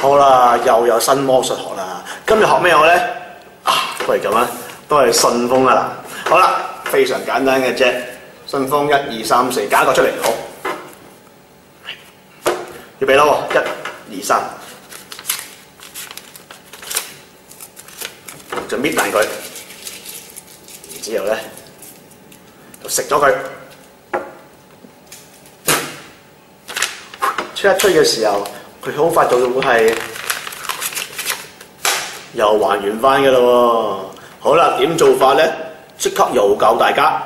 好啦，又有新魔術學啦。今日學咩好咧？啊，不如咁啦，都係順風啊嗱。好啦，非常簡單嘅啫。信封一二三四，揀一個出嚟，好。要俾啦喎，一二三，就搣爛佢，然之後咧就食咗佢。吹一吹嘅時候，佢好快就會係又還原翻嘅咯喎。好啦，點做法咧？即刻又教大家。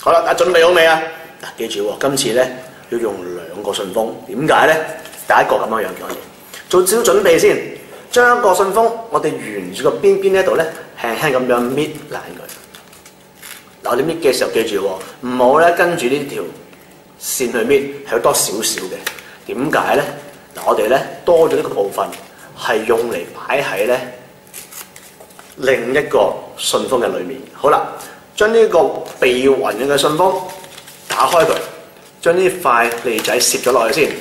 好啦，大家準備好未啊？嗱，記住喎，今次咧要用兩個信封。點解咧？第一個咁樣樣嘅，做少準備先。將一個信封，我哋沿住個邊邊呢度咧，輕輕咁樣搣爛佢。嗱，我哋搣嘅時候記住喎，唔好咧跟住呢條線去搣，係多少少嘅。點解咧？我哋咧多咗呢個部分係用嚟擺喺咧另一個信封嘅裏面。好啦，將呢個避雲嘅信封打開佢，將呢塊脷仔攝咗落去先。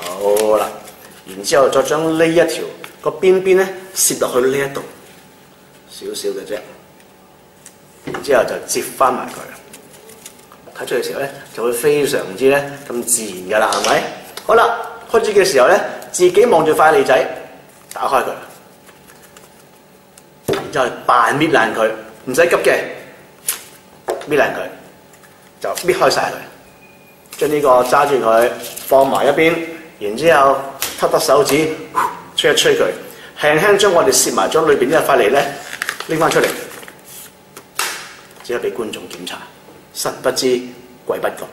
好啦，然之後再將呢一條個邊邊咧攝落去呢一度，少少嘅啫。然之後就接翻埋佢，睇出嘅時候咧就會非常之咧咁自然噶啦，係咪？好啦，開始嘅時候咧，自己望住塊脷仔，打開佢，然之後扮搣爛佢，唔使急嘅，搣爛佢，就搣開晒佢，將呢個揸住佢放埋一邊，然之後吸得手指，吹一吹佢，輕輕將我哋攝埋咗裏邊呢一塊脷咧拎翻出嚟。只係俾觀眾檢查，神不知鬼不觉。